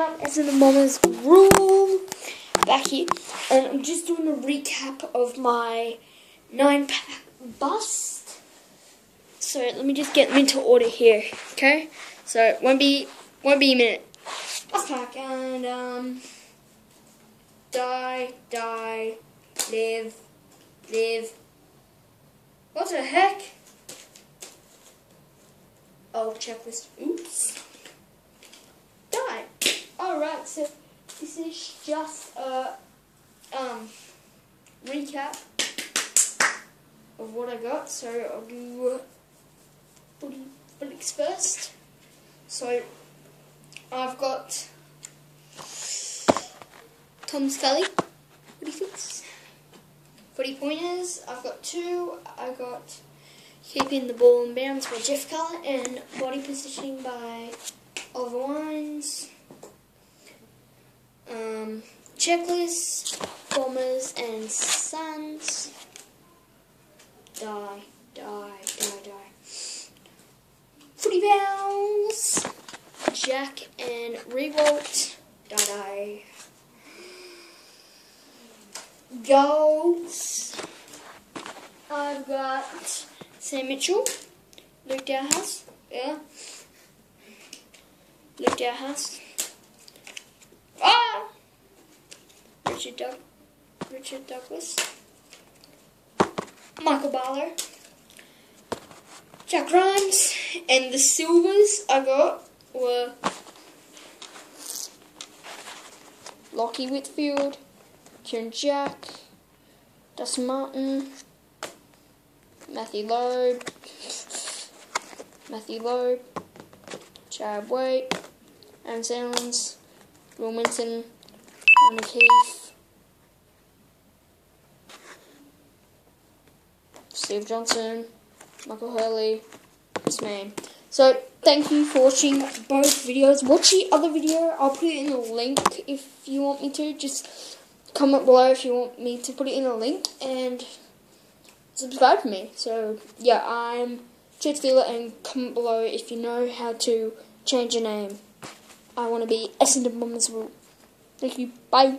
up Essendon Bombers rule back here, and I'm just doing a recap of my nine pack bust. So let me just get them into order here, okay? So won't be won't be a minute. Bust pack and um, die, die, live, live. What the heck? Oh, checklist. Oops. So this is just a um, recap of what I got. So I'll do Bullocks first. So I've got Tom Scully. What do you think? Footy pointers, I've got two. I've got keeping the ball in bounds by Jeff Carr and body positioning by Oliver Wines. Checklist, bombers and suns. Die, die, die, die. Footy Bells, Jack and Riewoldt. Die, die. Goals. I've got Sam Mitchell, Luke Dahlhaus, yeah. Luke Dahlhaus. Richard Doug Richard Douglas. Michael Barlow. Jack Grimes. And the silvers I got were Lockie Whitfield, Kieran Jack, Dustin Martin, Matthew Loeb, Matthew Loeb, Chad Waite, Aaron Will Minton, Ronnie Keith, Steve Johnson, Michael Hurley, this man. So, thank you for watching both videos. Watch the other video, I'll put it in the link if you want me to. Just comment below if you want me to put it in a link, and subscribe to me. So, yeah, I'm Chad Feeler, and comment below if you know how to change your name. I want to be Essendon Bombers. Thank you. Bye.